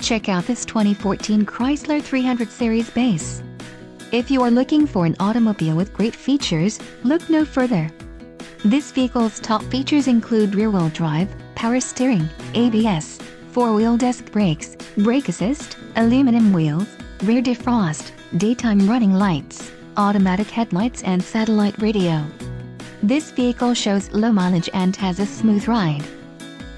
Check out this 2014 Chrysler 300 Series base. If you are looking for an automobile with great features, look no further. This vehicle's top features include rear-wheel drive, power steering, ABS, four-wheel disc brakes, brake assist, aluminum wheels, rear defrost, daytime running lights, automatic headlights and satellite radio. This vehicle shows low mileage and has a smooth ride.